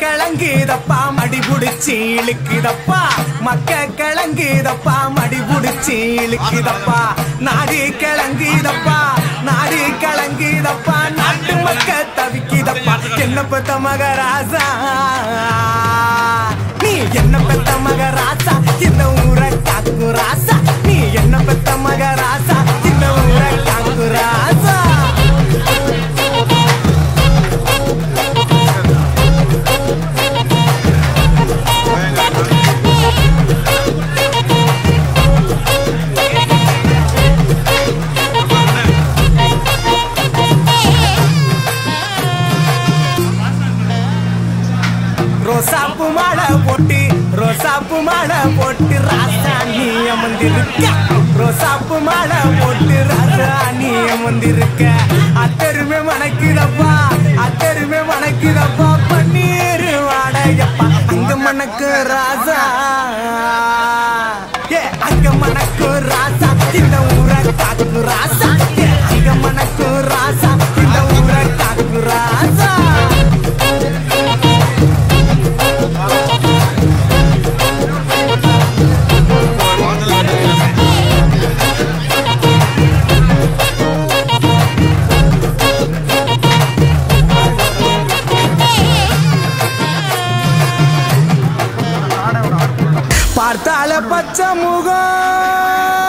கிளங்குதப்பா மடி புடிச்சு இழுக்குதப்பா. மக்க கிளங்குதப்பா மடி புடிச்சு இழுக்குதப்பா. நாடு கிளங்குதப்பா நாடு கிளங்குதப்பா நாட்டு மக்க தவிக்குதப்பா. என்ன பத்த மகராசா? ரோசாப்பு மாலை போட்டு ரோசாப்பு மாலை போட்டு ராசாணி அமர்ந்திருக்க. ரோசாப்பு மாலை போட்டு ராசாணி அமர்ந்திருக்க. அத்தருமே மணக்குதப்பா அத்தருமே மணக்குதப்பா பன்னீர் வாடையப்பா. அங்க மணக்கு ராசா. ஏ அங்க மணக்கு ராசா. இந்த ஊரை காக்கு ராசா. பார்த்தால பச்சை முகம்.